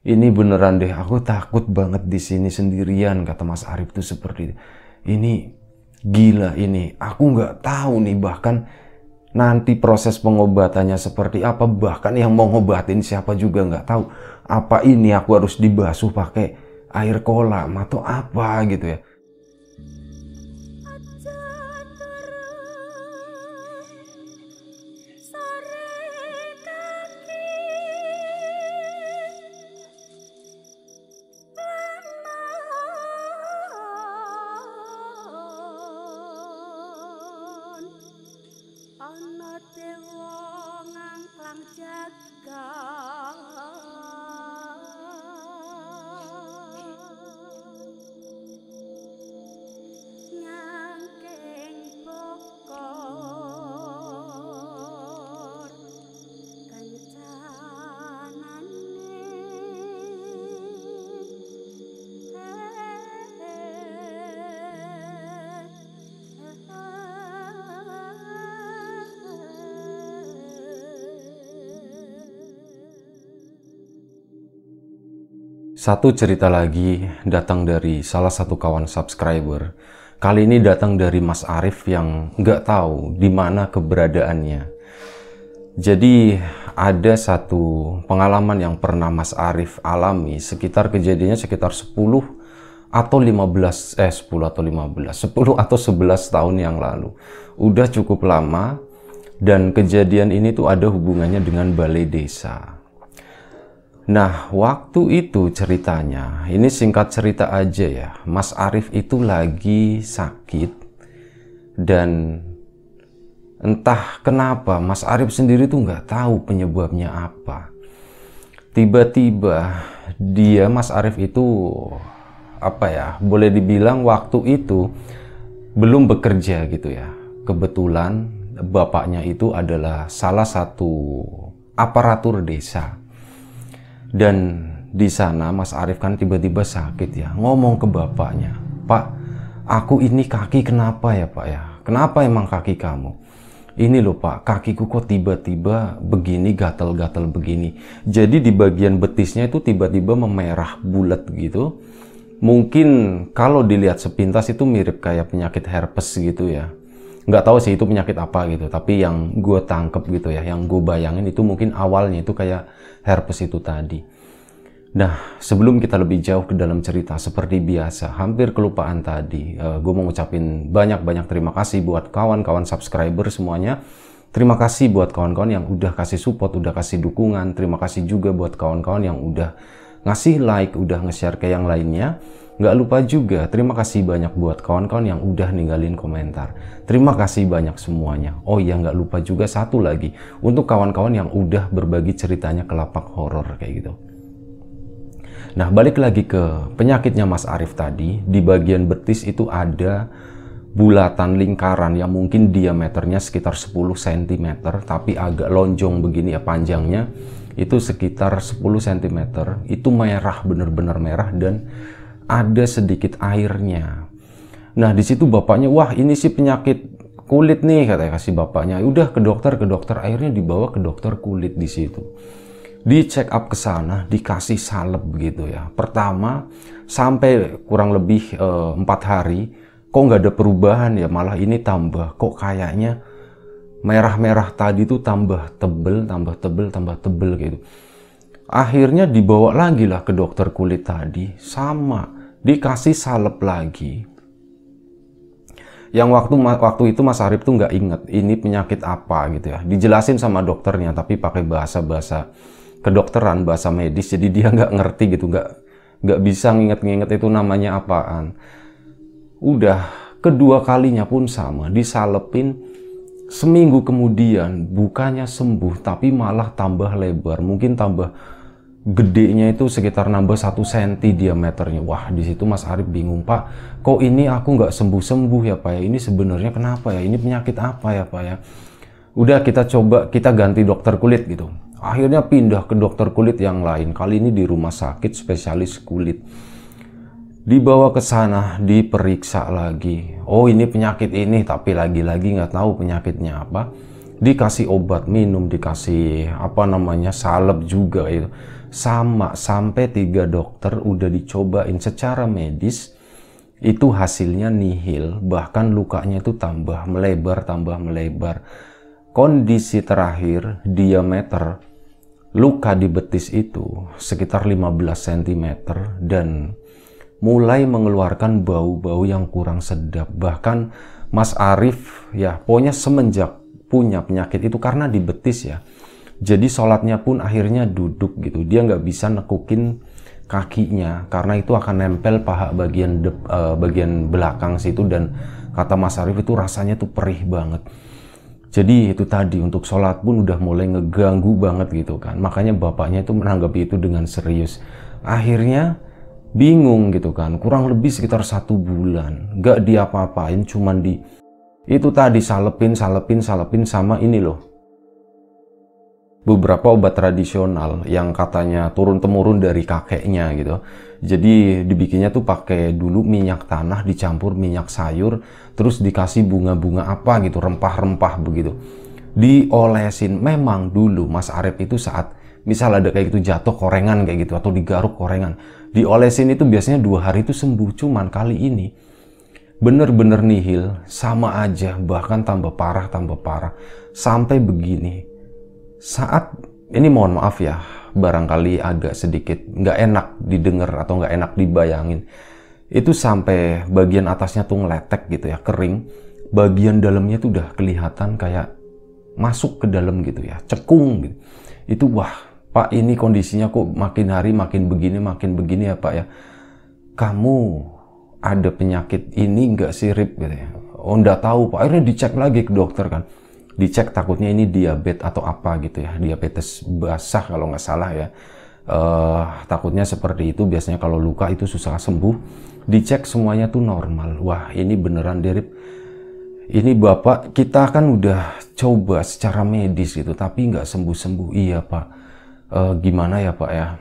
Ini beneran deh, aku takut banget di sini sendirian, kata Mas Arif tuh seperti. Ini gila ini, aku nggak tahu nih bahkan nanti proses pengobatannya seperti apa, bahkan yang mau ngobatin siapa juga nggak tahu. Apa ini aku harus dibasuh pakai air kolam atau apa gitu ya. Satu cerita lagi datang dari salah satu kawan subscriber. Kali ini datang dari Mas Arif yang nggak tahu di mana keberadaannya. Jadi ada satu pengalaman yang pernah Mas Arif alami sekitar kejadiannya sekitar 10 atau 15 eh 10 atau 15 10 atau 11 tahun yang lalu. Udah cukup lama dan kejadian ini tuh ada hubungannya dengan balai desa. Nah, waktu itu ceritanya, ini singkat cerita aja ya. Mas Arif itu lagi sakit dan entah kenapa Mas Arif sendiri tuh nggak tahu penyebabnya apa. Tiba-tiba dia Mas Arif itu apa ya, boleh dibilang waktu itu belum bekerja gitu ya. Kebetulan bapaknya itu adalah salah satu aparatur desa dan di sana Mas Arif kan tiba-tiba sakit ya, ngomong ke bapaknya, Pak, aku ini kaki kenapa ya Pak ya? Kenapa emang kaki kamu? Ini loh Pak, kakiku kok tiba-tiba begini, gatal-gatal begini. Jadi di bagian betisnya itu tiba-tiba memerah bulat gitu. Mungkin kalau dilihat sepintas itu mirip kayak penyakit herpes gitu ya. Nggak tahu sih itu penyakit apa gitu, tapi yang gue tangkep gitu ya, yang gue bayangin itu mungkin awalnya itu kayak herpes itu tadi. Nah, sebelum kita lebih jauh ke dalam cerita, seperti biasa, hampir kelupaan tadi, uh, gue mau ngucapin banyak-banyak terima kasih buat kawan-kawan subscriber semuanya. Terima kasih buat kawan-kawan yang udah kasih support, udah kasih dukungan. Terima kasih juga buat kawan-kawan yang udah ngasih like, udah nge-share ke yang lainnya. Nggak lupa juga, terima kasih banyak buat kawan-kawan yang udah ninggalin komentar. Terima kasih banyak semuanya. Oh iya, nggak lupa juga satu lagi, untuk kawan-kawan yang udah berbagi ceritanya ke lapak horor kayak gitu. Nah, balik lagi ke penyakitnya Mas Arif tadi, di bagian betis itu ada bulatan lingkaran yang mungkin diameternya sekitar 10 cm, tapi agak lonjong begini ya panjangnya, itu sekitar 10 cm, itu merah, bener-bener merah dan ada sedikit airnya. Nah, di situ bapaknya, wah ini sih penyakit kulit nih, katanya kasih bapaknya. Udah ke dokter, ke dokter, akhirnya dibawa ke dokter kulit di situ. Di check up ke sana dikasih salep begitu ya. Pertama sampai kurang lebih eh, empat hari kok nggak ada perubahan ya malah ini tambah. Kok kayaknya merah-merah tadi tuh tambah tebel tambah tebel tambah tebel gitu. Akhirnya dibawa lagi lah ke dokter kulit tadi sama dikasih salep lagi. Yang waktu waktu itu Mas Arif tuh nggak inget ini penyakit apa gitu ya. Dijelasin sama dokternya tapi pakai bahasa-bahasa kedokteran bahasa medis. Jadi dia nggak ngerti gitu nggak nggak bisa nginget-nginget itu namanya apaan. Udah kedua kalinya pun sama. Disalepin seminggu kemudian bukannya sembuh tapi malah tambah lebar. Mungkin tambah gedenya itu sekitar nambah satu senti diameternya wah di situ Mas Arif bingung Pak kok ini aku nggak sembuh sembuh ya Pak ya ini sebenarnya kenapa ya ini penyakit apa ya Pak ya udah kita coba kita ganti dokter kulit gitu Akhirnya pindah ke dokter kulit yang lain. Kali ini di rumah sakit spesialis kulit. Dibawa ke sana, diperiksa lagi. Oh ini penyakit ini, tapi lagi-lagi nggak tahu penyakitnya apa. Dikasih obat minum, dikasih apa namanya salep juga itu. Sama sampai tiga dokter udah dicobain. Secara medis itu hasilnya nihil. Bahkan lukanya itu tambah melebar tambah melebar. Kondisi terakhir diameter luka di betis itu sekitar 15 cm dan mulai mengeluarkan bau-bau yang kurang sedap. Bahkan Mas Arif ya pokoknya semenjak punya penyakit itu karena di betis ya jadi sholatnya pun akhirnya duduk gitu dia nggak bisa nekukin kakinya karena itu akan nempel paha bagian de, uh, bagian belakang situ dan kata Mas Arif itu rasanya tuh perih banget. Jadi itu tadi untuk sholat pun udah mulai ngeganggu banget gitu kan. Makanya bapaknya itu menanggapi itu dengan serius. Akhirnya bingung gitu kan. Kurang lebih sekitar satu bulan. Gak diapa-apain cuman di itu tadi salepin, salepin, salepin sama ini loh beberapa obat tradisional yang katanya turun temurun dari kakeknya gitu. Jadi dibikinnya tuh pakai dulu minyak tanah dicampur minyak sayur, terus dikasih bunga-bunga apa gitu, rempah-rempah begitu. Diolesin. Memang dulu Mas Arif itu saat misal ada kayak gitu jatuh korengan kayak gitu atau digaruk korengan, diolesin itu biasanya dua hari itu sembuh. Cuman kali ini bener-bener nihil, sama aja, bahkan tambah parah, tambah parah. Sampai begini, saat ini mohon maaf ya barangkali agak sedikit nggak enak didengar atau nggak enak dibayangin. Itu sampai bagian atasnya tuh ngeletek gitu ya kering. Bagian dalamnya tuh udah kelihatan kayak masuk ke dalam gitu ya cekung gitu. Itu wah pak ini kondisinya kok makin hari makin begini makin begini ya pak ya. Kamu ada penyakit ini nggak sirip gitu ya. Oh nggak tahu pak. Akhirnya dicek lagi ke dokter kan dicek takutnya ini diabetes atau apa gitu ya. Diabetes basah kalau nggak salah ya. Uh, takutnya seperti itu. Biasanya kalau luka itu susah sembuh. Dicek semuanya tuh normal. Wah ini beneran derip. Ini bapak kita kan udah coba secara medis gitu tapi nggak sembuh sembuh iya pak. Uh, gimana ya pak ya?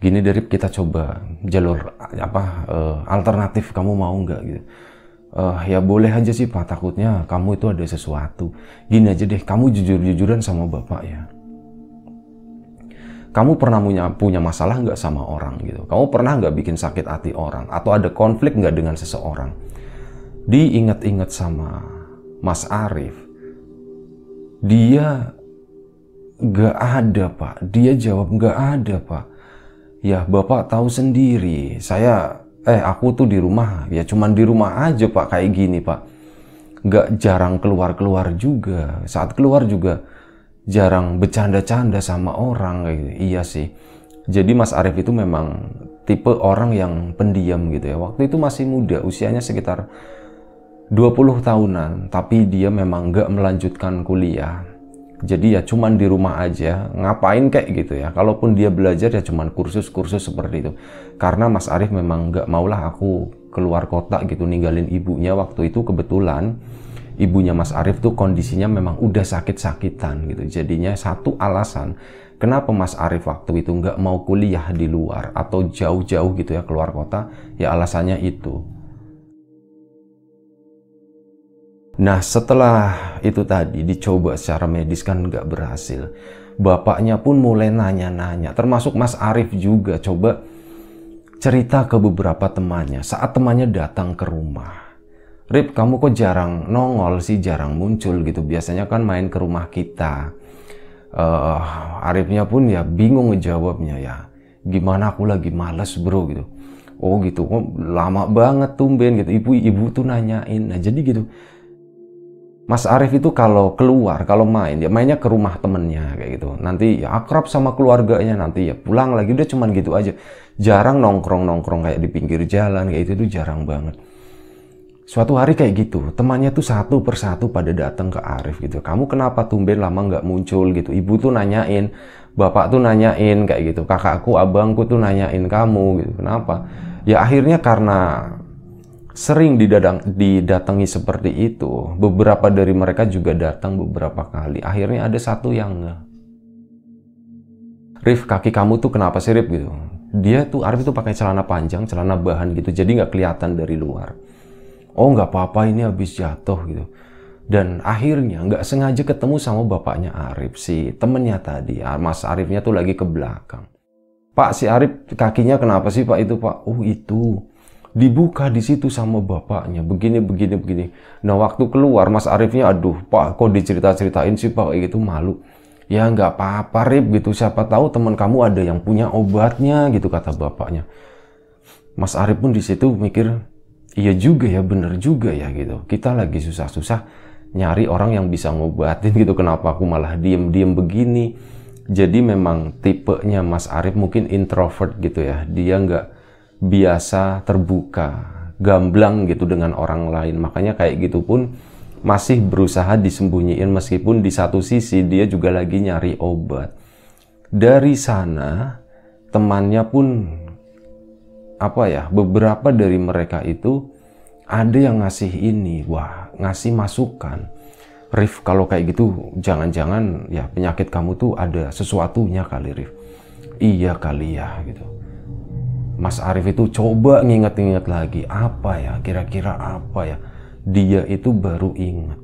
Gini derip kita coba jalur apa uh, alternatif. Kamu mau nggak gitu uh, ya boleh aja sih pak. Takutnya kamu itu ada sesuatu. Gini aja deh kamu jujur-jujuran sama bapak ya. Kamu pernah punya punya masalah nggak sama orang gitu? Kamu pernah nggak bikin sakit hati orang? Atau ada konflik nggak dengan seseorang? Diingat-ingat sama Mas Arif. Dia nggak ada pak. Dia jawab nggak ada pak. Ya bapak tahu sendiri. Saya eh aku tuh di rumah. Ya cuman di rumah aja pak. Kayak gini pak. Nggak jarang keluar-keluar juga. Saat keluar juga jarang bercanda-canda sama orang kayak gitu. iya sih. Jadi Mas Arief itu memang tipe orang yang pendiam gitu ya. Waktu itu masih muda usianya sekitar 20 tahunan. Tapi dia memang nggak melanjutkan kuliah jadi ya cuman di rumah aja ngapain kayak gitu ya? Kalaupun dia belajar ya cuman kursus-kursus seperti itu. Karena Mas Arief memang nggak maulah aku keluar kota gitu ninggalin ibunya. Waktu itu kebetulan ibunya Mas Arief tuh kondisinya memang udah sakit-sakitan gitu. Jadinya satu alasan kenapa Mas Arief waktu itu nggak mau kuliah di luar atau jauh-jauh gitu ya keluar kota? Ya alasannya itu Nah setelah itu tadi dicoba secara medis kan nggak berhasil. Bapaknya pun mulai nanya-nanya, termasuk Mas Arief juga coba cerita ke beberapa temannya saat temannya datang ke rumah. Rip, kamu kok jarang nongol sih, jarang muncul gitu. Biasanya kan main ke rumah kita. Uh, Arifnya pun ya bingung ngejawabnya ya. Gimana aku lagi males bro gitu. Oh gitu, kok lama banget tumben gitu. Ibu-ibu tuh nanyain. Nah jadi gitu Mas Arief itu kalau keluar, kalau main, dia mainnya ke rumah temennya kayak gitu. Nanti ya akrab sama keluarganya, nanti ya pulang lagi udah cuman gitu aja. Jarang nongkrong-nongkrong kayak di pinggir jalan kayak itu tuh jarang banget. Suatu hari kayak gitu, temannya tuh satu persatu pada datang ke Arif gitu. Kamu kenapa tumben lama nggak muncul gitu? Ibu tuh nanyain, bapak tuh nanyain kayak gitu. Kakakku, abangku tuh nanyain kamu gitu. Kenapa? Ya akhirnya karena sering didatang, didatangi seperti itu. Beberapa dari mereka juga datang beberapa kali. Akhirnya ada satu yang nggak. Rif, kaki kamu tuh kenapa sih Rif gitu? Dia tuh Arif itu pakai celana panjang, celana bahan gitu, jadi nggak kelihatan dari luar. Oh nggak apa-apa ini habis jatuh gitu. Dan akhirnya nggak sengaja ketemu sama bapaknya Arif si temennya tadi. Mas Arifnya tuh lagi ke belakang. Pak si Arif kakinya kenapa sih Pak itu Pak? Oh itu dibuka di situ sama bapaknya begini begini begini. Nah waktu keluar Mas Arifnya aduh Pak kok dicerita ceritain sih Pak gitu malu. Ya nggak apa-apa Rip gitu siapa tahu teman kamu ada yang punya obatnya gitu kata bapaknya. Mas Arif pun di situ mikir iya juga ya bener juga ya gitu. Kita lagi susah-susah nyari orang yang bisa ngobatin gitu kenapa aku malah diem-diem begini jadi memang tipenya Mas Arif mungkin introvert gitu ya dia nggak biasa terbuka gamblang gitu dengan orang lain makanya kayak gitu pun masih berusaha disembunyiin meskipun di satu sisi dia juga lagi nyari obat dari sana temannya pun apa ya beberapa dari mereka itu ada yang ngasih ini, wah ngasih masukan. Rif kalau kayak gitu jangan-jangan ya penyakit kamu tuh ada sesuatunya kali Rif. Iya kali ya gitu. Mas Arif itu coba nginget-nginget lagi apa ya? Kira-kira apa ya. Dia itu baru ingat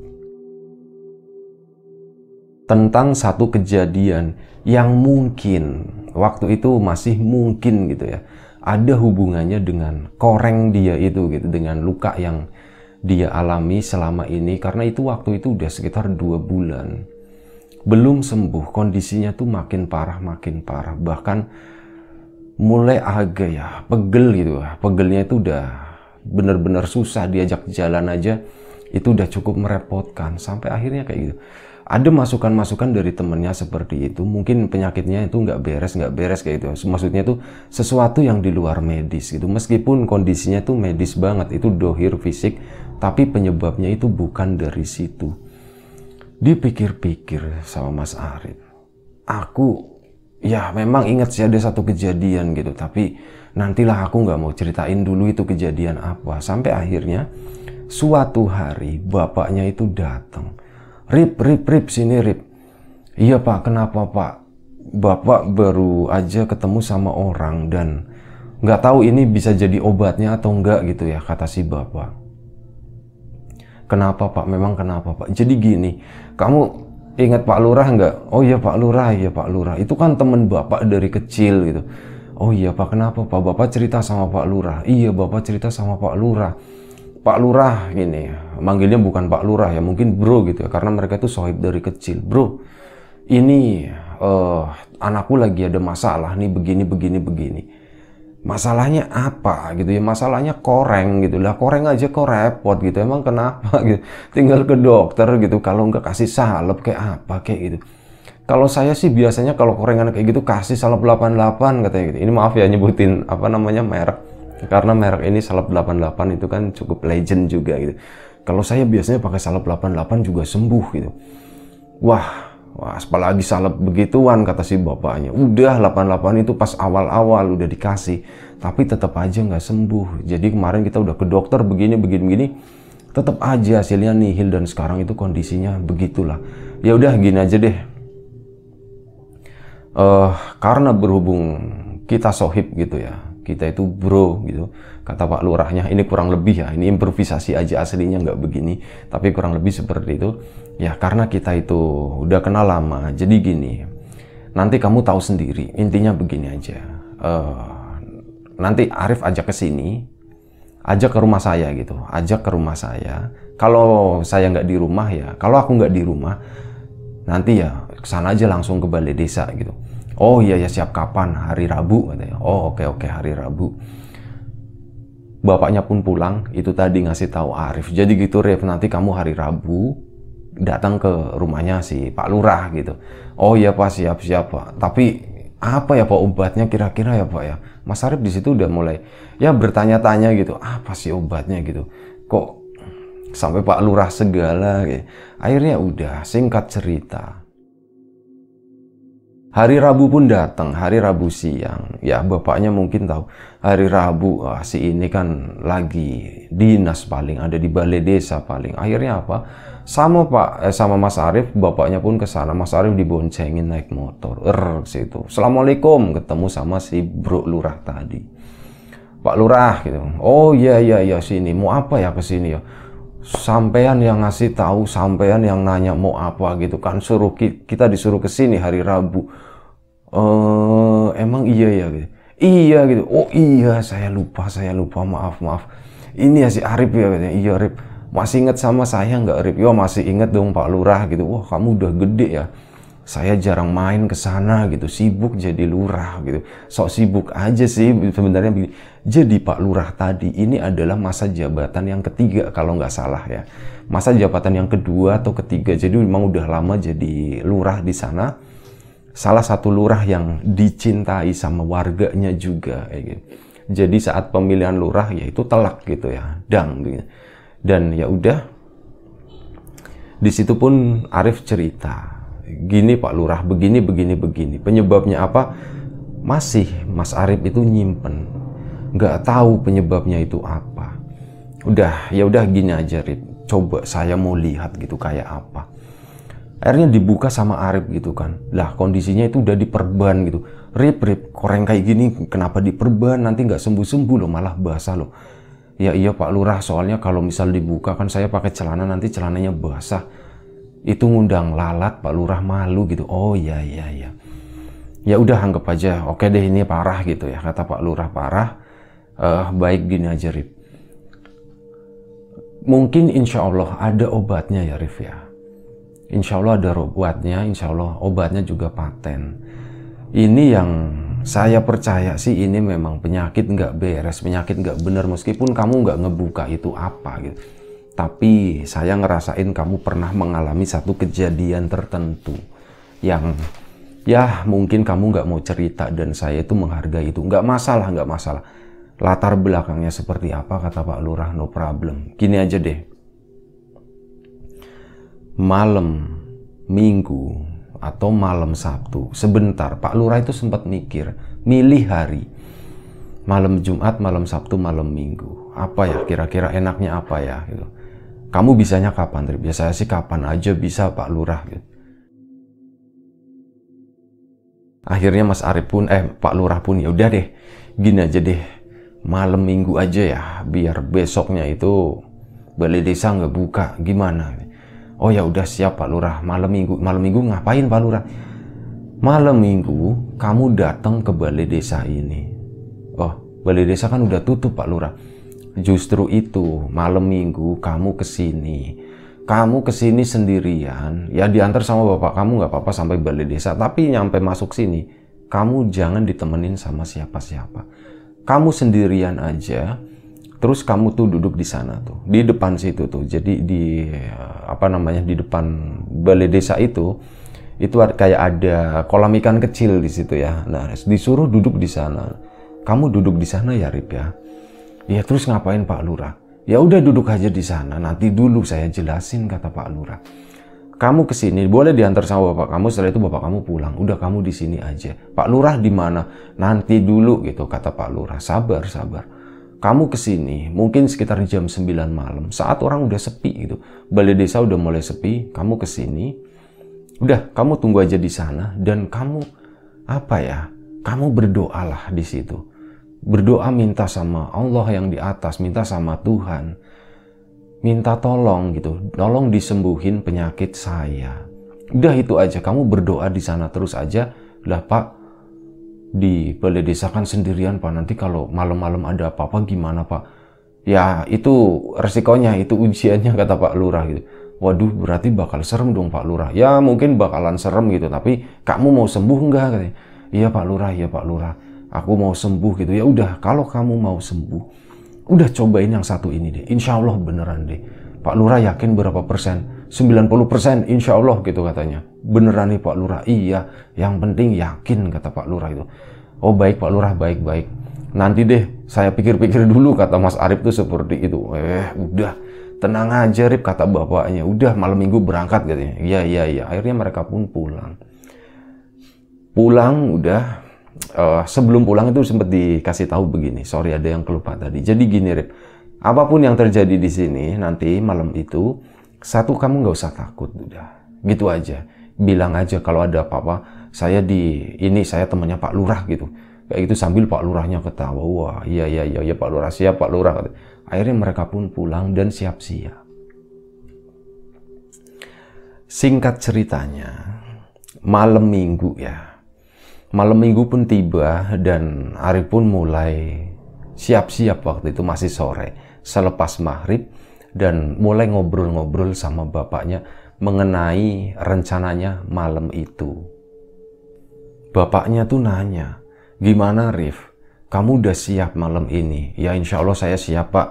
tentang satu kejadian yang mungkin waktu itu masih mungkin gitu ya ada hubungannya dengan koreng dia itu gitu dengan luka yang dia alami selama ini karena itu waktu itu udah sekitar dua bulan. Belum sembuh kondisinya tuh makin parah makin parah. Bahkan mulai agak ya pegel gitu. Pegelnya itu udah bener-bener susah diajak jalan aja. Itu udah cukup merepotkan sampai akhirnya kayak gitu. Ada masukan-masukan dari temennya seperti itu. Mungkin penyakitnya itu nggak beres nggak beres kayak gitu. Maksudnya itu sesuatu yang di luar medis gitu. Meskipun kondisinya itu medis banget itu dohir fisik tapi penyebabnya itu bukan dari situ. Dipikir-pikir sama Mas Arif aku ya memang ingat sih ada satu kejadian gitu tapi nantilah aku nggak mau ceritain dulu itu kejadian apa sampai akhirnya suatu hari bapaknya itu datang Rip, rip, rip, sini rip. Iya pak, kenapa pak? Bapak baru aja ketemu sama orang dan nggak tahu ini bisa jadi obatnya atau enggak gitu ya kata si bapak. Kenapa pak? Memang kenapa pak? Jadi gini, kamu ingat Pak Lurah nggak? Oh iya Pak Lurah, iya Pak Lurah. Itu kan temen bapak dari kecil gitu. Oh iya Pak, kenapa Pak? Bapak cerita sama Pak Lurah. Iya Bapak cerita sama Pak Lurah Pak Lurah gini, manggilnya bukan Pak Lurah ya, mungkin Bro gitu ya, karena mereka itu sohib dari kecil. Bro, ini uh, anakku lagi ada masalah nih begini begini begini. Masalahnya apa gitu ya? Masalahnya koreng gitu lah. Koreng aja kok repot gitu. Emang kenapa gitu? Tinggal ke dokter gitu. Kalau nggak kasih salep kayak apa kayak gitu. Kalau saya sih biasanya kalau korengan kayak gitu kasih salep 88 katanya gitu. Ini maaf ya nyebutin apa namanya merek karena merek ini salep 88 itu kan cukup legend juga gitu. Kalau saya biasanya pakai salep 88 juga sembuh gitu. Wah, wah apalagi salep begituan kata si bapaknya. Udah 88 itu pas awal-awal udah dikasih, tapi tetap aja nggak sembuh. Jadi kemarin kita udah ke dokter begini begini begini, tetap aja hasilnya nihil dan sekarang itu kondisinya begitulah. Ya udah gini aja deh. Uh, karena berhubung kita sohib gitu ya, kita itu bro gitu kata Pak Lurahnya ini kurang lebih ya ini improvisasi aja aslinya nggak begini tapi kurang lebih seperti itu ya karena kita itu udah kenal lama jadi gini nanti kamu tahu sendiri intinya begini aja uh, nanti Arif ajak ke sini ajak ke rumah saya gitu ajak ke rumah saya kalau saya nggak di rumah ya kalau aku nggak di rumah nanti ya ke sana aja langsung ke balai desa gitu Oh iya ya siap kapan? Hari Rabu katanya. Oh oke oke hari Rabu. Bapaknya pun pulang, itu tadi ngasih tahu Arif. Jadi gitu Rif, nanti kamu hari Rabu datang ke rumahnya si Pak Lurah gitu. Oh iya Pak, siap siap Pak. Tapi apa ya Pak obatnya kira-kira ya Pak ya? Mas Arif di situ udah mulai ya bertanya-tanya gitu, apa sih obatnya gitu. Kok sampai Pak Lurah segala gitu. Akhirnya udah singkat cerita Hari Rabu pun datang, hari Rabu siang. Ya bapaknya mungkin tahu, hari Rabu ah, si ini kan lagi dinas paling, ada di balai desa paling. Akhirnya apa? Sama Pak, eh, sama Mas Arif, bapaknya pun ke sana. Mas Arif diboncengin naik motor. Er, situ. Assalamualaikum, ketemu sama si Bro Lurah tadi. Pak Lurah gitu. Oh iya iya iya sini. Mau apa ya ke sini ya? Sampean yang ngasih tahu, sampean yang nanya mau apa gitu kan suruh kita disuruh ke sini hari Rabu. eh emang iya ya gitu iya gitu oh iya saya lupa saya lupa maaf maaf ini ya si Arif ya katanya iya Arif masih inget sama saya nggak Arif ya masih inget dong Pak Lurah gitu. Wah kamu udah gede ya. Saya jarang main ke sana gitu. Sibuk jadi lurah gitu. Sok sibuk aja sih sebenarnya. Jadi Pak Lurah tadi ini adalah masa jabatan yang ketiga kalau nggak salah ya. Masa jabatan yang kedua atau ketiga. Jadi memang udah lama jadi lurah di sana. Salah satu lurah yang dicintai sama warganya juga kayak gitu. Jadi saat pemilihan lurah ya itu telak gitu ya. Dang gitu. Dan ya udah di situ pun Arif cerita gini Pak Lurah, begini, begini, begini. Penyebabnya apa? Masih Mas Arif itu nyimpen. Nggak tahu penyebabnya itu apa. Udah, ya udah gini aja Rip. Coba saya mau lihat gitu kayak apa. Akhirnya dibuka sama Arif gitu kan. Lah kondisinya itu udah diperban gitu. Rip, Rip, koreng kayak gini kenapa diperban? Nanti nggak sembuh-sembuh loh, malah basah loh. Ya iya Pak Lurah, soalnya kalau misal dibuka kan saya pakai celana nanti celananya basah. Itu ngundang lalat Pak Lurah malu gitu. Oh iya iya iya. Ya udah anggap aja. Oke deh ini parah gitu ya kata Pak Lurah parah. Uh, baik gini aja Rif. Mungkin insya Allah ada obatnya ya Rif ya. Insya Allah ada obatnya insya Allah obatnya juga paten. Ini yang saya percaya sih ini memang penyakit nggak beres penyakit nggak benar meskipun kamu nggak ngebuka itu apa gitu. Tapi saya ngerasain kamu pernah mengalami satu kejadian tertentu yang ya mungkin kamu nggak mau cerita dan saya itu menghargai itu. Nggak masalah nggak masalah. Latar belakangnya seperti apa kata Pak Lurah no problem. Gini aja deh. Malam minggu atau malam Sabtu sebentar Pak Lurah itu sempat mikir milih hari malam Jumat malam Sabtu malam Minggu apa ya kira-kira enaknya apa ya gitu kamu bisanya kapan? Biasanya sih kapan aja bisa Pak Lurah gitu. Akhirnya Mas Arif pun, eh Pak Lurah pun ya udah deh, gini aja deh, malam minggu aja ya, biar besoknya itu balai desa nggak buka, gimana? Oh ya udah siap Pak Lurah, malam minggu, malam minggu ngapain Pak Lurah? Malam minggu kamu datang ke balai desa ini. Oh, balai desa kan udah tutup Pak Lurah Justru itu malam minggu kamu ke sini. Kamu ke sini sendirian, ya diantar sama bapak kamu nggak apa-apa sampai balai desa. Tapi nyampe masuk sini, kamu jangan ditemenin sama siapa-siapa. Kamu sendirian aja, terus kamu tuh duduk di sana tuh, di depan situ tuh. Jadi di apa namanya di depan balai desa itu, itu kayak ada kolam ikan kecil di situ ya. Nah disuruh duduk di sana. Kamu duduk di sana ya Rip ya Ya terus ngapain Pak Lurah? Ya udah duduk aja di sana, nanti dulu saya jelasin kata Pak Lurah. Kamu ke sini boleh diantar sama bapak kamu, setelah itu bapak kamu pulang. Udah kamu di sini aja. Pak Lurah di mana? Nanti dulu gitu kata Pak Lurah. Sabar, sabar. Kamu ke sini mungkin sekitar jam 9 malam, saat orang udah sepi gitu. Balai desa udah mulai sepi, kamu ke sini. Udah, kamu tunggu aja di sana dan kamu apa ya? Kamu berdoalah di situ berdoa minta sama Allah yang di atas, minta sama Tuhan. Minta tolong gitu, tolong disembuhin penyakit saya. Udah itu aja, kamu berdoa di sana terus aja. Lah Pak, di balai desa kan sendirian Pak, nanti kalau malam-malam ada apa-apa gimana Pak? Ya itu resikonya, itu ujiannya kata Pak Lurah gitu. Waduh berarti bakal serem dong Pak Lurah. Ya mungkin bakalan serem gitu, tapi kamu mau sembuh enggak? Katanya. Iya Pak Lurah, iya Pak Lurah aku mau sembuh gitu ya udah kalau kamu mau sembuh udah cobain yang satu ini deh insya Allah beneran deh Pak Lurah yakin berapa persen 90 persen insya Allah gitu katanya. Beneran nih Pak Lurah? Iya. Yang penting yakin kata Pak Lurah itu. Oh baik Pak Lurah baik baik. Nanti deh saya pikir-pikir dulu kata Mas Arif tuh seperti itu. Eh udah. Tenang aja Rip kata bapaknya. Udah malam minggu berangkat katanya. Iya iya iya. Akhirnya mereka pun pulang. Pulang udah. Uh, sebelum pulang itu sempat dikasih tahu begini. Sorry ada yang kelupa tadi. Jadi gini, Rip. Apa pun yang terjadi di sini nanti malam itu, satu kamu nggak usah takut, udah. Gitu aja. Bilang aja kalau ada apa-apa, saya di ini saya temannya Pak Lurah gitu. Kayak gitu sambil Pak Lurahnya ketawa. Wah, iya iya iya ya Pak Lurah siap Pak Lurah. Akhirnya mereka pun pulang dan siap-siap. Singkat ceritanya, malam minggu ya, Malam minggu pun tiba dan Arif pun mulai siap-siap waktu itu masih sore selepas maghrib dan mulai ngobrol-ngobrol sama bapaknya mengenai rencananya malam itu. Bapaknya tuh nanya, gimana Rif? Kamu udah siap malam ini? Ya insya Allah saya siap pak.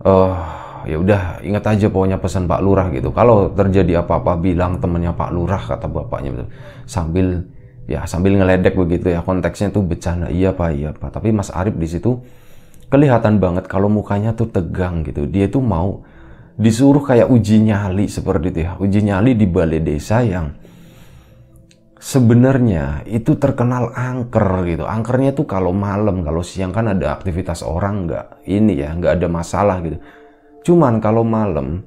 Uh, ya udah ingat aja pokoknya pesan Pak Lurah gitu. Kalau terjadi apa-apa bilang temennya Pak Lurah kata bapaknya sambil ya sambil ngeledek begitu ya konteksnya tuh bercanda iya pak iya pak tapi Mas Arif di situ kelihatan banget kalau mukanya tuh tegang gitu. Dia tuh mau disuruh kayak uji nyali seperti itu ya. Uji nyali di balai desa yang sebenarnya itu terkenal angker gitu. Angkernya tuh kalau malam kalau siang kan ada aktivitas orang nggak ini ya nggak ada masalah gitu. Cuman kalau malam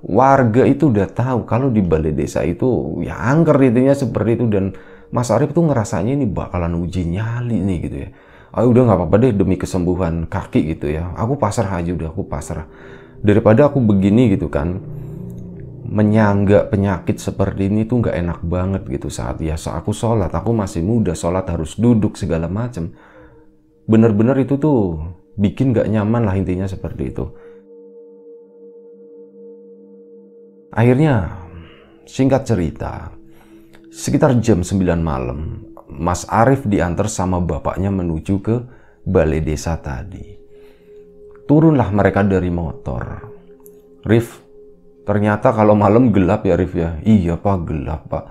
warga itu udah tahu kalau di balai desa itu ya angker intinya seperti itu. Dan Mas Arif tuh ngerasanya ini bakalan uji nyali nih gitu ya. Ah udah nggak apa-apa deh demi kesembuhan kaki gitu ya. Aku pasrah aja udah aku pasrah. Daripada aku begini gitu kan menyangga penyakit seperti ini tuh nggak enak banget gitu saat ya saat aku sholat aku masih muda sholat harus duduk segala macem bener-bener itu tuh bikin nggak nyaman lah intinya seperti itu akhirnya singkat cerita Sekitar jam 9 malam, Mas Arif diantar sama bapaknya menuju ke balai desa tadi. Turunlah mereka dari motor. Rif, ternyata kalau malam gelap ya Rif ya? Iya pak, gelap pak.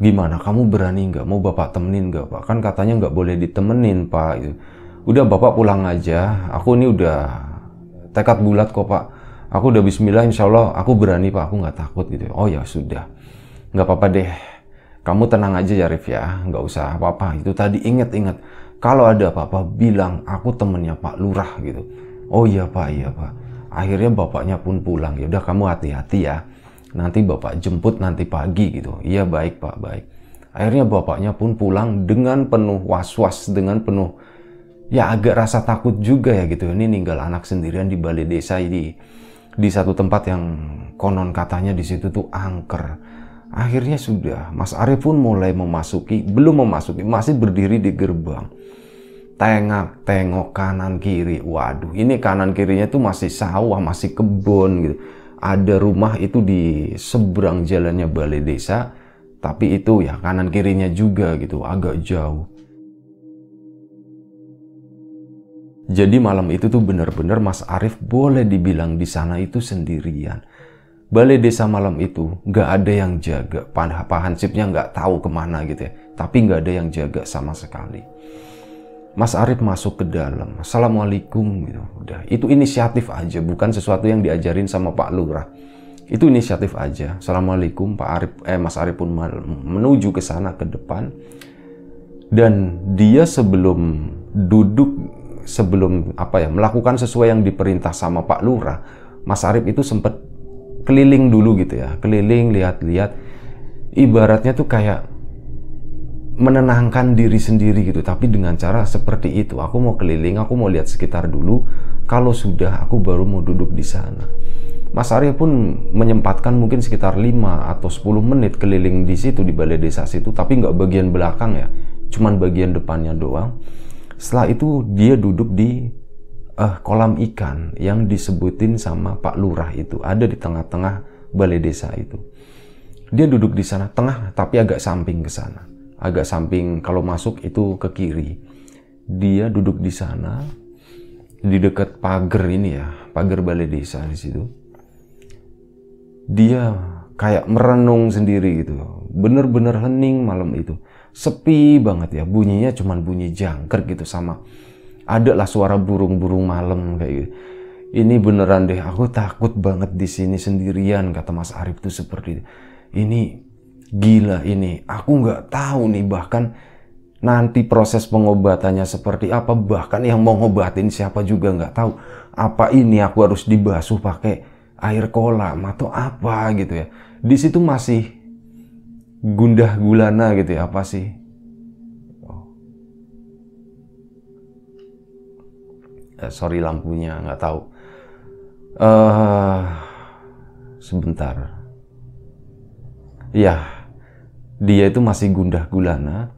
Gimana, kamu berani nggak? Mau bapak temenin nggak pak? Kan katanya nggak boleh ditemenin pak. Udah bapak pulang aja, aku ini udah tekad bulat kok pak. Aku udah bismillah insya Allah aku berani pak, aku nggak takut gitu. Oh ya sudah, nggak apa-apa deh kamu tenang aja ya Rif ya, nggak usah apa-apa. Itu tadi inget-inget, kalau ada apa-apa bilang aku temennya Pak Lurah gitu. Oh iya Pak, iya Pak. Akhirnya bapaknya pun pulang. Ya udah kamu hati-hati ya. Nanti bapak jemput nanti pagi gitu. Iya baik Pak, baik. Akhirnya bapaknya pun pulang dengan penuh was-was, dengan penuh ya agak rasa takut juga ya gitu. Ini ninggal anak sendirian di balai desa ini di satu tempat yang konon katanya di situ tuh angker Akhirnya sudah, Mas Arif pun mulai memasuki, belum memasuki, masih berdiri di gerbang. Tengok, tengok kanan kiri. Waduh, ini kanan kirinya tuh masih sawah, masih kebun gitu. Ada rumah itu di seberang jalannya balai desa, tapi itu ya kanan kirinya juga gitu, agak jauh. Jadi malam itu tuh benar-benar Mas Arif boleh dibilang di sana itu sendirian balai desa malam itu nggak ada yang jaga Pak Hansipnya nggak tahu ke mana gitu ya. Tapi nggak ada yang jaga sama sekali. Mas Arif masuk ke dalam Assalamualaikum gitu. Udah itu inisiatif aja bukan sesuatu yang diajarin sama Pak Lurah. Itu inisiatif aja. Assalamualaikum Pak Arif eh Mas Arif pun menuju ke sana ke depan. Dan dia sebelum duduk sebelum apa ya melakukan sesuai yang diperintah sama Pak Lurah Mas Arif itu sempat keliling dulu gitu ya. Keliling lihat-lihat. Ibaratnya tuh kayak menenangkan diri sendiri gitu. Tapi dengan cara seperti itu. Aku mau keliling aku mau lihat sekitar dulu. Kalau sudah aku baru mau duduk di sana. Mas Arya pun menyempatkan mungkin sekitar 5 atau 10 menit keliling di situ di balai desa situ. Tapi nggak bagian belakang ya. Cuman bagian depannya doang. Setelah itu dia duduk di uh, kolam ikan yang disebutin sama Pak Lurah itu ada di tengah-tengah balai desa itu. Dia duduk di sana tengah tapi agak samping ke sana. Agak samping kalau masuk itu ke kiri. Dia duduk di sana di dekat pagar ini ya, pagar balai desa di situ. Dia kayak merenung sendiri gitu. Bener-bener hening malam itu. Sepi banget ya, bunyinya cuman bunyi jangkrik gitu sama ada lah suara burung-burung malam kayak gitu. Ini beneran deh, aku takut banget di sini sendirian kata Mas Arif tuh seperti itu. Ini gila ini, aku nggak tahu nih bahkan nanti proses pengobatannya seperti apa bahkan yang mau ngobatin siapa juga nggak tahu apa ini aku harus dibasuh pakai air kolam atau apa gitu ya di situ masih gundah gulana gitu ya apa sih eh, sorry lampunya nggak tahu. Uh, sebentar. Ya dia itu masih gundah gulana.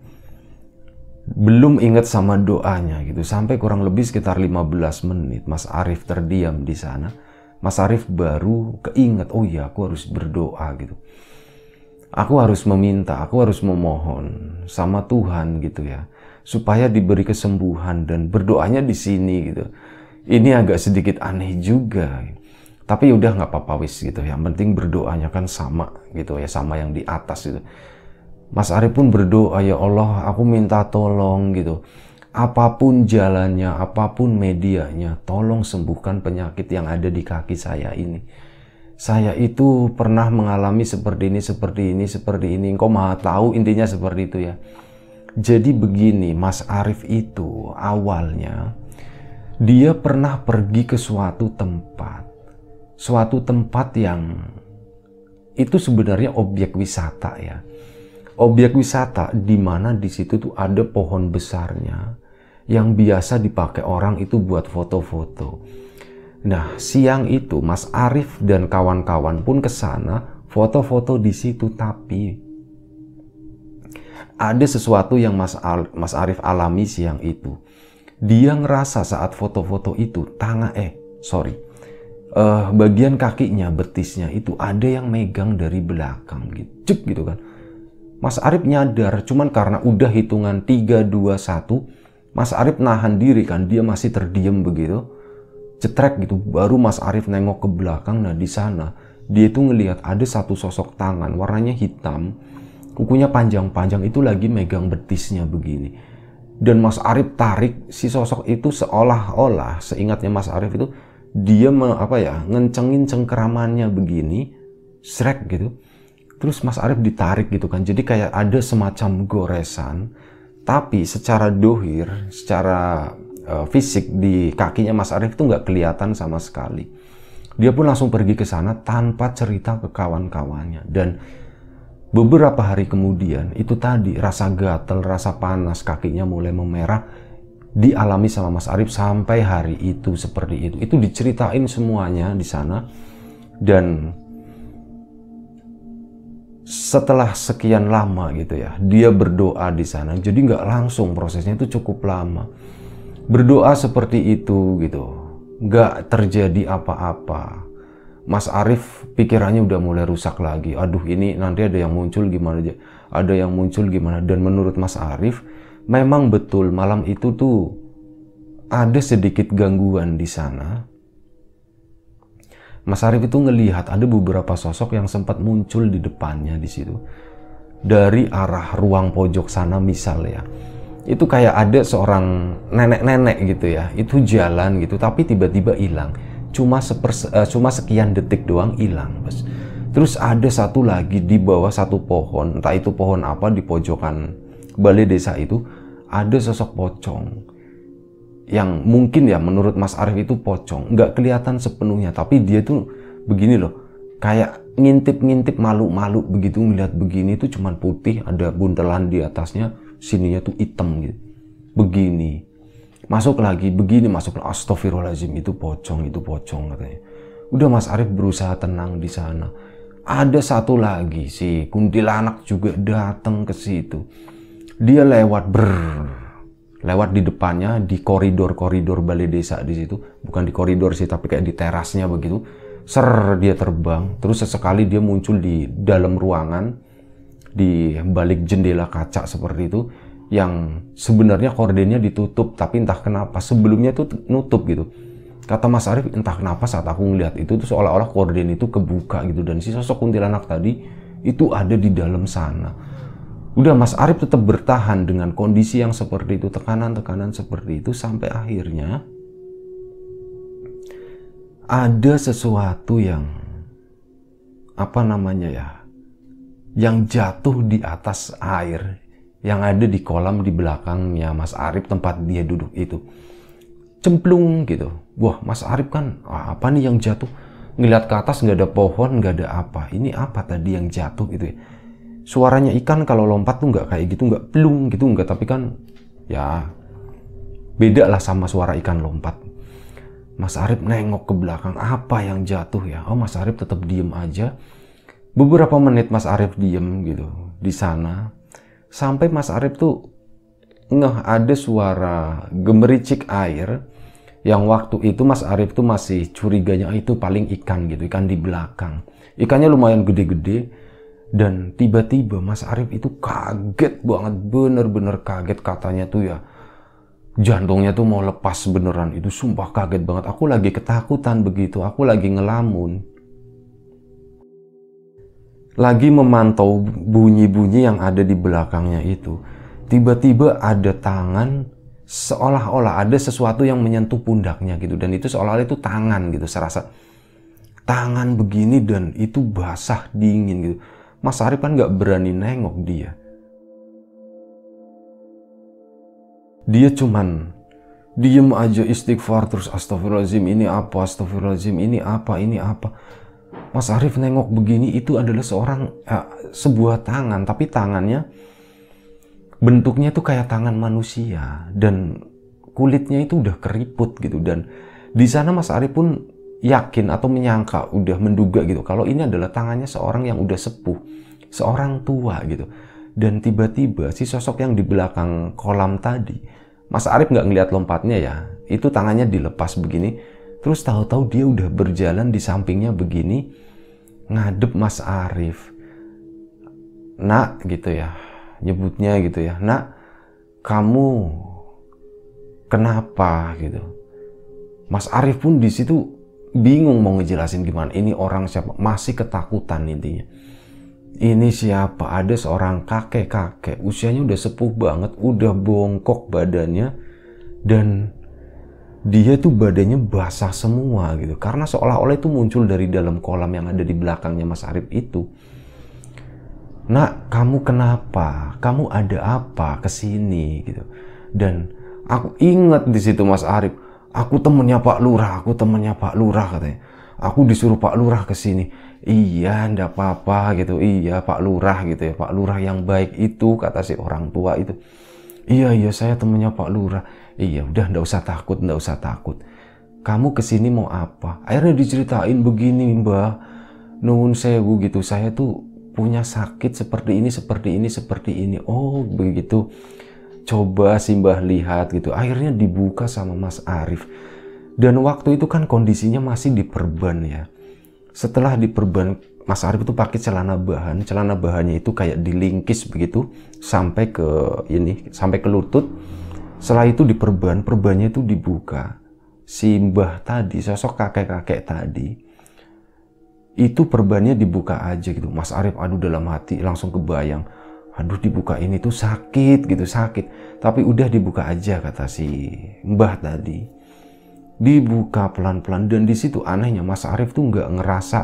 Belum ingat sama doanya gitu. Sampai kurang lebih sekitar 15 menit Mas Arief terdiam di sana. Mas Arief baru keinget oh iya aku harus berdoa gitu. Aku harus meminta aku harus memohon sama Tuhan gitu ya supaya diberi kesembuhan dan berdoanya di sini gitu. Ini agak sedikit aneh juga. Tapi udah nggak apa-apa wis gitu. Yang penting berdoanya kan sama gitu ya sama yang di atas gitu. Mas Ari pun berdoa ya Allah aku minta tolong gitu. Apa pun jalannya apa pun medianya tolong sembuhkan penyakit yang ada di kaki saya ini. Saya itu pernah mengalami seperti ini seperti ini seperti ini. Engkau maha tahu intinya seperti itu ya jadi begini Mas Arif itu awalnya dia pernah pergi ke suatu tempat suatu tempat yang itu sebenarnya objek wisata ya objek wisata di mana di situ tuh ada pohon besarnya yang biasa dipakai orang itu buat foto-foto. Nah, siang itu Mas Arif dan kawan-kawan pun ke sana foto-foto di situ tapi ada sesuatu yang Mas, Al, Mas Arif alami siang itu. Dia ngerasa saat foto-foto itu tangan eh sorry. Uh, bagian kakinya betisnya itu ada yang megang dari belakang gitu, Cuk, gitu kan. Mas Arif nyadar cuman karena udah hitungan 3, 2, 1 Mas Arif nahan diri kan dia masih terdiam begitu. Cetrek gitu baru Mas Arif nengok ke belakang nah di sana dia itu ngelihat ada satu sosok tangan warnanya hitam kukunya panjang-panjang itu lagi megang betisnya begini dan Mas Arif tarik si sosok itu seolah-olah seingatnya Mas Arif itu dia me, apa ya ngencengin cengkeramannya begini srek gitu Terus Mas Arief ditarik gitu kan. Jadi kayak ada semacam goresan. Tapi secara dohir, secara uh, fisik di kakinya Mas Arief itu nggak kelihatan sama sekali. Dia pun langsung pergi ke sana tanpa cerita ke kawan-kawannya. Dan beberapa hari kemudian itu tadi rasa gatel, rasa panas kakinya mulai memerah dialami sama Mas Arief sampai hari itu seperti itu. Itu diceritain semuanya di sana. Dan setelah sekian lama gitu ya dia berdoa di sana. Jadi nggak langsung prosesnya itu cukup lama. Berdoa seperti itu gitu. Nggak terjadi apa-apa Mas Arief pikirannya udah mulai rusak lagi aduh ini nanti ada yang muncul gimana aja ada yang muncul gimana dan menurut Mas Arief memang betul malam itu tuh ada sedikit gangguan di sana Mas Arief itu ngelihat ada beberapa sosok yang sempat muncul di depannya di situ. Dari arah ruang pojok sana misal ya. Itu kayak ada seorang nenek-nenek gitu ya. Itu jalan gitu tapi tiba-tiba hilang. Cuma sepers, uh, cuma sekian detik doang hilang, Bos. Terus ada satu lagi di bawah satu pohon, entah itu pohon apa di pojokan balai desa itu ada sosok pocong yang mungkin ya menurut Mas Arief itu pocong, nggak kelihatan sepenuhnya, tapi dia tuh begini loh, kayak ngintip-ngintip malu-malu begitu ngeliat begini itu cuman putih, ada buntelan di atasnya, sininya tuh hitam gitu, begini, masuk lagi, begini masuk lagi, astagfirullahaladzim itu pocong, itu pocong katanya. Udah Mas Arief berusaha tenang di sana. Ada satu lagi si kuntilanak juga datang ke situ. Dia lewat ber lewat di depannya di koridor-koridor balai desa di situ bukan di koridor sih tapi kayak di terasnya begitu ser dia terbang terus sesekali dia muncul di dalam ruangan di balik jendela kaca seperti itu yang sebenarnya kordennya ditutup tapi entah kenapa sebelumnya itu nutup gitu. Kata Mas Arief entah kenapa saat aku ngeliat itu tuh seolah-olah korden itu kebuka gitu dan si sosok kuntilanak tadi itu ada di dalam sana. Udah Mas Arif tetap bertahan dengan kondisi yang seperti itu, tekanan-tekanan seperti itu sampai akhirnya ada sesuatu yang apa namanya ya, yang jatuh di atas air yang ada di kolam di belakangnya Mas Arif tempat dia duduk itu. Cemplung gitu. Wah, Mas Arif kan apa nih yang jatuh? Ngeliat ke atas nggak ada pohon, nggak ada apa. Ini apa tadi yang jatuh gitu ya? suaranya ikan kalau lompat tuh nggak kayak gitu nggak plung gitu nggak tapi kan ya beda lah sama suara ikan lompat Mas Arif nengok ke belakang apa yang jatuh ya oh Mas Arif tetap diem aja beberapa menit Mas Arif diem gitu di sana sampai Mas Arif tuh ngeh ada suara gemericik air yang waktu itu Mas Arief tuh masih curiganya "Ah, itu paling ikan gitu, ikan di belakang. Ikannya lumayan gede-gede dan tiba-tiba Mas Arief itu kaget banget, bener-bener kaget katanya tuh ya. Jantungnya tuh mau lepas beneran, itu sumpah kaget banget. Aku lagi ketakutan begitu, aku lagi ngelamun. Lagi memantau bunyi-bunyi yang ada di belakangnya itu. Tiba-tiba ada tangan seolah-olah ada sesuatu yang menyentuh pundaknya gitu. Dan itu seolah-olah itu tangan gitu serasa tangan begini dan itu basah dingin gitu. Mas Arif kan nggak berani nengok dia. Dia cuman diem aja istighfar terus astagfirullahaladzim ini apa? Astagfirullahaladzim ini apa? Ini apa Mas Arif nengok begini itu adalah seorang eh, sebuah tangan tapi tangannya bentuknya tuh kayak tangan manusia dan kulitnya itu udah keriput gitu. Dan di sana Mas Arif pun yakin atau menyangka udah menduga gitu kalau ini adalah tangannya seorang yang udah sepuh seorang tua gitu. Dan tiba-tiba si sosok yang di belakang kolam tadi Mas Arif nggak ngeliat lompatnya ya itu tangannya dilepas begini terus tahu-tahu dia udah berjalan di sampingnya begini ngadep Mas Arif. Nak gitu ya nyebutnya gitu ya nak kamu kenapa? gitu. Mas Arif pun di situ bingung mau ngejelasin gimana ini orang siapa? Masih ketakutan intinya. Ini siapa? Ada seorang kakek-kakek usianya udah sepuh banget udah bongkok badannya dan dia tuh badannya basah semua gitu. Karena seolah-olah itu muncul dari dalam kolam yang ada di belakangnya Mas Arif itu. Nak kamu kenapa? Kamu ada apa ke sini gitu? Dan aku ingat di situ Mas Arif aku temennya Pak Lurah aku temennya Pak Lurah katanya. Aku disuruh Pak Lurah ke sini. Iya ndak apa-apa gitu. Iya Pak Lurah gitu ya. Pak Lurah yang baik itu kata si orang tua itu. Iya iya saya temennya Pak Lurah iya udah ndak usah takut ndak usah takut. Kamu ke sini mau apa? Akhirnya diceritain begini mbah nuhun sewu gitu. Saya tuh punya sakit seperti ini seperti ini seperti ini. Oh begitu. Coba Simbah lihat gitu. Akhirnya dibuka sama Mas Arif dan waktu itu kan kondisinya masih diperban ya. Setelah diperban Mas Arif itu pakai celana bahan. Celana bahannya itu kayak dilingkis begitu sampai ke ini sampai ke lutut setelah itu diperban perbannya itu dibuka. Simbah tadi sosok kakek-kakek tadi itu perbannya dibuka aja gitu. Mas Arif aduh dalam hati langsung kebayang. Aduh dibuka ini tuh sakit gitu sakit. Tapi udah dibuka aja kata si mbah tadi. Dibuka pelan-pelan dan di situ anehnya Mas Arif tuh nggak ngerasa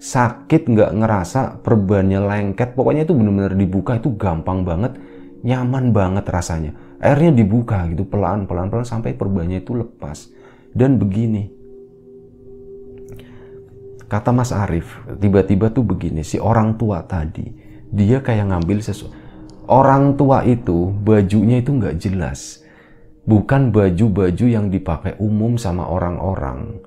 sakit nggak ngerasa perbannya lengket. Pokoknya itu benar-benar dibuka itu gampang banget nyaman banget rasanya akhirnya dibuka gitu pelan pelan pelan sampai perbannya itu lepas. Dan begini. Kata Mas Arif tiba-tiba tuh begini si orang tua tadi dia kayak ngambil sesuatu orang tua itu bajunya itu nggak jelas. Bukan baju-baju yang dipakai umum sama orang-orang.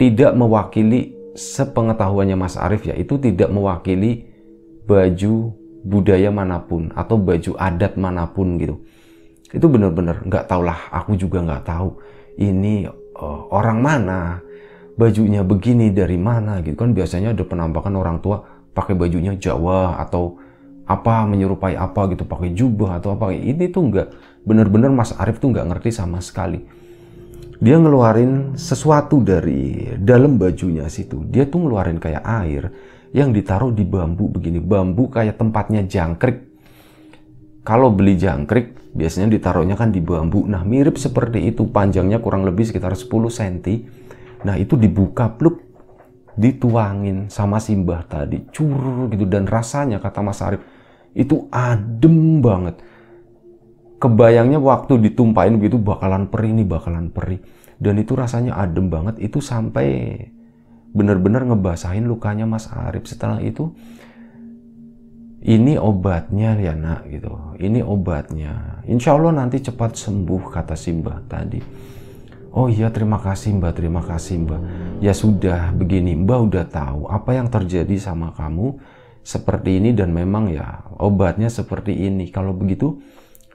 Tidak mewakili sepengetahuannya Mas Arif ya itu tidak mewakili baju budaya mana pun atau baju adat mana pun gitu itu benar-benar nggak tahulah aku juga nggak tahu ini uh, orang mana bajunya begini dari mana gitu kan. Biasanya ada penampakan orang tua pakai bajunya Jawa atau apa menyerupai apa gitu pakai jubah atau apa. Ini tuh nggak bener-bener Mas Arief tuh nggak ngerti sama sekali. Dia ngeluarin sesuatu dari dalam bajunya situ. Dia tuh ngeluarin kayak air yang ditaruh di bambu begini. Bambu kayak tempatnya jangkrik. Kalau beli jangkrik biasanya ditaruhnya kan di bambu. Nah mirip seperti itu. Panjangnya kurang lebih sekitar 10 cm Nah itu dibuka pluk dituangin sama simbah tadi. Curur gitu. Dan rasanya kata Mas Arif itu adem banget. Kebayangnya waktu ditumpahin begitu bakalan perih nih bakalan perih. Dan itu rasanya adem banget. Itu sampai bener-bener ngebasahin lukanya Mas Arif. Setelah itu ini obatnya ya nak gitu ini obatnya insya Allah nanti cepat sembuh kata Simbah tadi Oh iya terima kasih mbak, terima kasih mbak. Ya sudah begini, mbak udah tahu apa yang terjadi sama kamu seperti ini dan memang ya obatnya seperti ini. Kalau begitu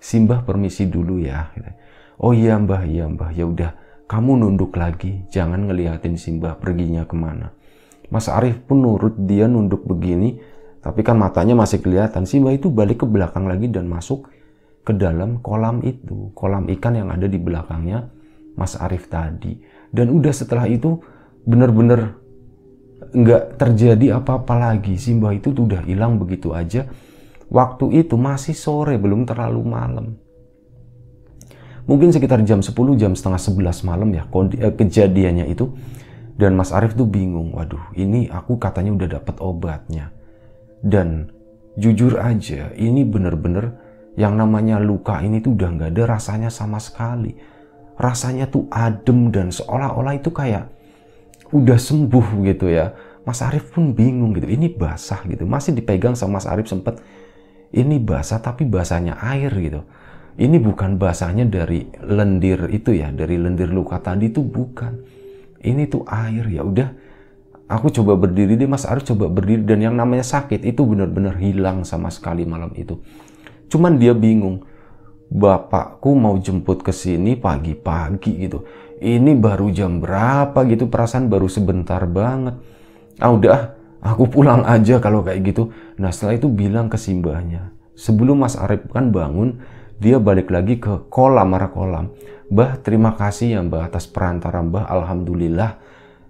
Simbah permisi dulu ya. Gitu. Oh iya mbah, iya mbah, ya udah kamu nunduk lagi, jangan ngeliatin Simbah perginya ke mana. Mas Arif pun nurut dia nunduk begini, tapi kan matanya masih kelihatan. Simbah itu balik ke belakang lagi dan masuk ke dalam kolam itu, kolam ikan yang ada di belakangnya Mas Arif tadi. Dan udah setelah itu bener-bener nggak terjadi apa-apa lagi. Simbah itu udah hilang begitu aja. Waktu itu masih sore, belum terlalu malam. Mungkin sekitar jam 10, jam setengah 11 malam ya eh, kejadiannya itu. Dan Mas Arif tuh bingung, waduh ini aku katanya udah dapat obatnya. Dan jujur aja, ini bener-bener yang namanya luka ini tuh udah nggak ada rasanya sama sekali. Rasanya tuh adem dan seolah-olah itu kayak udah sembuh gitu ya. Mas Arif pun bingung gitu, ini basah gitu. Masih dipegang sama Mas Arif sempet, ini basah tapi basahnya air gitu ini bukan basahnya dari lendir itu ya, dari lendir luka tadi itu bukan. Ini tuh air ya udah. Aku coba berdiri deh Mas Arif coba berdiri dan yang namanya sakit itu benar-benar hilang sama sekali malam itu. Cuman dia bingung. Bapakku mau jemput ke sini pagi-pagi gitu. Ini baru jam berapa gitu perasaan baru sebentar banget. Ah udah, aku pulang aja kalau kayak gitu. Nah setelah itu bilang ke simbahnya. Sebelum Mas Arif kan bangun, dia balik lagi ke kolam arah kolam Mbah terima kasih ya Mbah atas perantara Mbah Alhamdulillah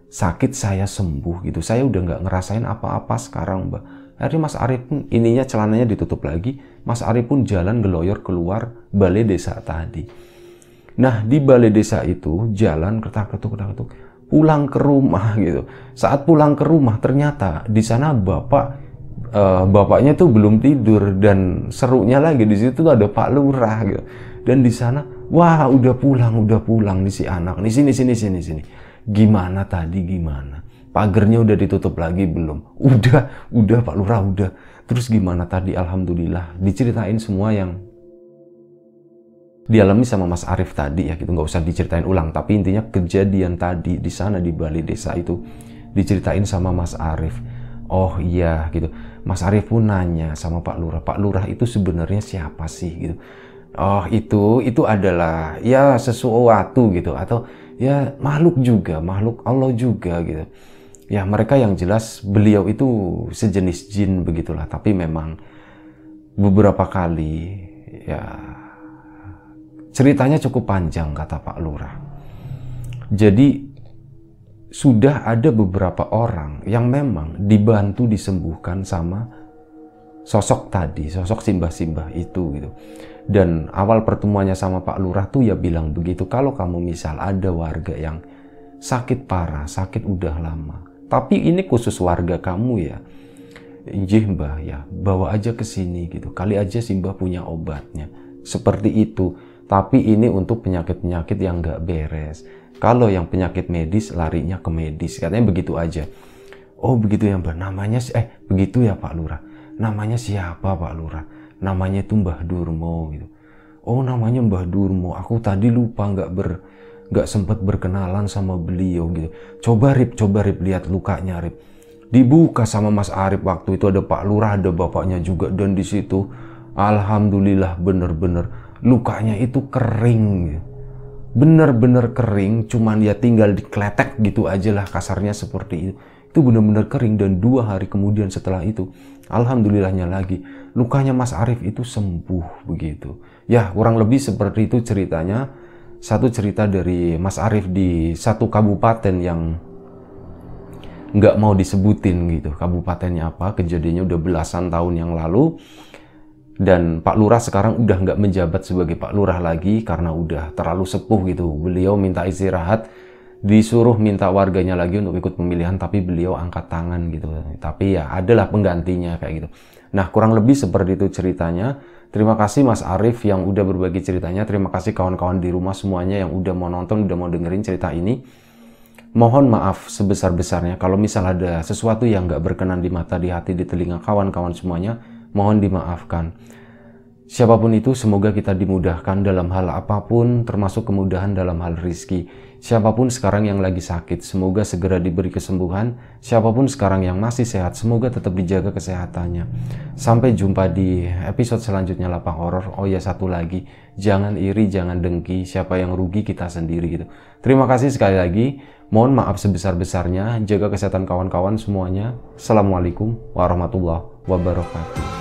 sakit saya sembuh gitu saya udah nggak ngerasain apa-apa sekarang Mbah akhirnya Mas Arif pun ininya celananya ditutup lagi Mas Arif pun jalan geloyor keluar balai desa tadi nah di balai desa itu jalan ketak-ketuk ketak-ketuk pulang ke rumah gitu saat pulang ke rumah ternyata di sana bapak uh, bapaknya tuh belum tidur dan serunya lagi di situ tuh ada Pak Lurah gitu. Dan di sana, wah udah pulang, udah pulang nih si anak. Nih sini sini sini sini. Gimana tadi gimana? Pagernya udah ditutup lagi belum? Udah, udah Pak Lurah udah. Terus gimana tadi? Alhamdulillah diceritain semua yang dialami sama Mas Arief tadi ya gitu nggak usah diceritain ulang tapi intinya kejadian tadi di sana di Bali desa itu diceritain sama Mas Arief oh iya gitu Mas Arief pun nanya sama Pak Lurah, Pak Lurah itu sebenarnya siapa sih gitu. Oh itu itu adalah ya sesuatu gitu atau ya makhluk juga, makhluk Allah juga gitu. Ya mereka yang jelas beliau itu sejenis jin begitulah, tapi memang beberapa kali ya ceritanya cukup panjang kata Pak Lurah. Jadi sudah ada beberapa orang yang memang dibantu disembuhkan sama sosok tadi, sosok simbah-simbah itu gitu. Dan awal pertemuannya sama Pak Lurah tuh ya bilang begitu, kalau kamu misal ada warga yang sakit parah, sakit udah lama, tapi ini khusus warga kamu ya, Injih mbah ya, bawa aja ke sini gitu, kali aja simbah punya obatnya. Seperti itu, tapi ini untuk penyakit-penyakit yang nggak beres kalau yang penyakit medis larinya ke medis, katanya begitu aja. Oh begitu ya Mbak, namanya eh begitu ya Pak Lurah. Namanya siapa Pak Lurah? Namanya itu Mbah Durmo gitu. Oh namanya Mbah Durmo. Aku tadi lupa nggak ber nggak sempat berkenalan sama beliau gitu. Coba Rip, coba Rip lihat lukanya Rip. Dibuka sama Mas Arif waktu itu ada Pak Lurah, ada bapaknya juga dan di situ alhamdulillah bener-bener lukanya itu kering gitu benar-benar kering cuman ya tinggal dikletek gitu aja lah kasarnya seperti itu itu benar-benar kering dan dua hari kemudian setelah itu alhamdulillahnya lagi. Lukanya Mas Arif itu sembuh begitu. Ya kurang lebih seperti itu ceritanya. Satu cerita dari Mas Arif di satu kabupaten yang nggak mau disebutin gitu. Kabupatennya apa kejadiannya udah belasan tahun yang lalu. Dan Pak Lurah sekarang udah nggak menjabat sebagai Pak Lurah lagi karena udah terlalu sepuh gitu. Beliau minta istirahat, disuruh minta warganya lagi untuk ikut pemilihan, tapi beliau angkat tangan gitu. Tapi ya adalah penggantinya kayak gitu. Nah kurang lebih seperti itu ceritanya. Terima kasih Mas Arief yang udah berbagi ceritanya. Terima kasih kawan-kawan di rumah semuanya yang udah mau nonton, udah mau dengerin cerita ini. Mohon maaf sebesar-besarnya kalau misal ada sesuatu yang nggak berkenan di mata, di hati, di telinga kawan-kawan semuanya mohon dimaafkan. Siapa pun itu, semoga kita dimudahkan dalam hal apa pun, termasuk kemudahan dalam hal rizki. Siapa pun sekarang yang lagi sakit, semoga segera diberi kesembuhan. Siapa pun sekarang yang masih sehat, semoga tetap dijaga kesehatannya. Sampai jumpa di episode selanjutnya Lapak Horor. Oh ya satu lagi, jangan iri, jangan dengki. Siapa yang rugi kita sendiri gitu. Terima kasih sekali lagi. Mohon maaf sebesar-besarnya. Jaga kesehatan kawan-kawan semuanya. Assalamualaikum warahmatullahi wabarakatuh.